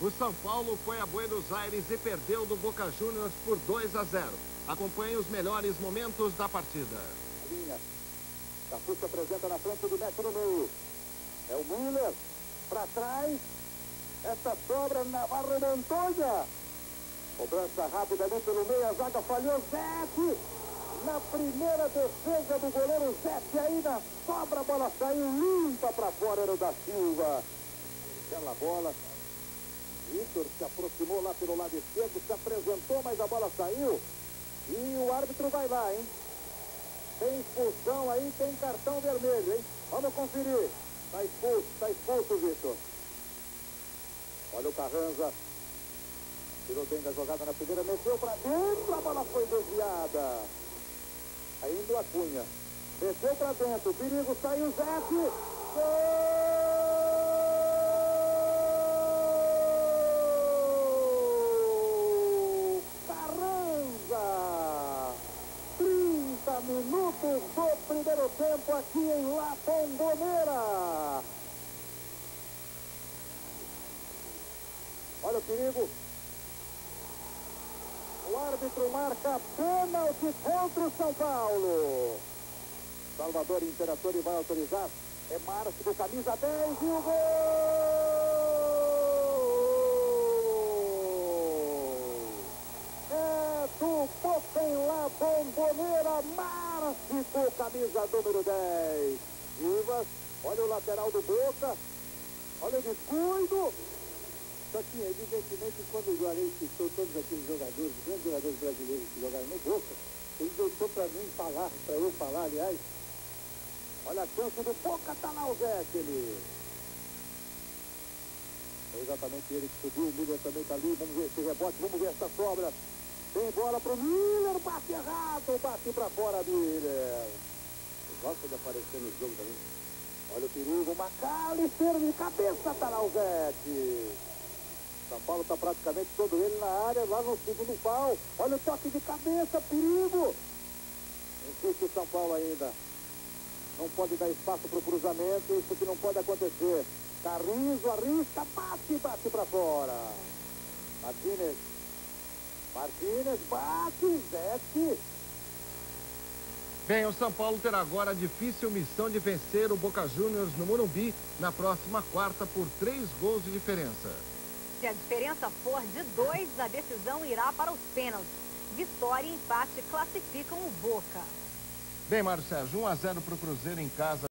O São Paulo foi a Buenos Aires e perdeu do Boca Juniors por 2 a 0. Acompanhe os melhores momentos da partida. A linha. Cafu se apresenta na frente do mete no meio. É o Miller. Para trás. Essa sobra Navarro Montoya. Cobrança rápida ali pelo meio. A zaga falhou. Zete. Na primeira defesa do goleiro Zete aí na sobra. A bola saiu limpa para fora. Era o da Silva. Bela bola. Vitor se aproximou lá pelo lado esquerdo, se apresentou, mas a bola saiu. E o árbitro vai lá, hein? Tem expulsão aí, tem cartão vermelho, hein? Vamos conferir. Tá expulso, tá expulso, Vitor. Olha o Carranza. Tirou bem da jogada na primeira, meteu pra dentro, a bola foi desviada. Ainda a Cunha. Meteu pra dentro, perigo, saiu Zete. Gol! Minutos do primeiro tempo aqui em La Bombonera. Olha o perigo. O árbitro marca pênalti contra o São Paulo. Salvador Imperator vai autorizar. É Márcio, camisa 10 e o gol! do Popenlá Bomboneira, Márcio, camisa número 10. Vivas, olha o lateral do Boca, olha o descuido. Só que, evidentemente, quando o Guarani citou todos aqueles jogadores, grandes jogadores brasileiros que jogaram no Boca, ele deixou para mim falar, para eu falar, aliás. Olha a chance do Boca, tá lá o Zé, ele. Foi exatamente ele que subiu, o Miller também tá ali, vamos ver esse rebote, vamos ver essa sobra. Tem bola pro Miller, bate errado, bate pra fora, Miller. Gosta de aparecer no jogo também. Olha o perigo, Macalister de cabeça, tá lá o Zete. São Paulo tá praticamente todo ele na área, lá no segundo pau. Olha o toque de cabeça, perigo. Insiste o São Paulo ainda. Não pode dar espaço pro cruzamento, isso que não pode acontecer. Carrizo, arrisca, bate, bate pra fora. Martínez Martínez bate, Zete. Bem, o São Paulo terá agora a difícil missão de vencer o Boca Juniors no Morumbi na próxima quarta por três gols de diferença. Se a diferença for de dois, a decisão irá para os pênaltis. Vitória e empate classificam o Boca. Bem, Mário Sérgio, 1 a 0 para o Cruzeiro em casa.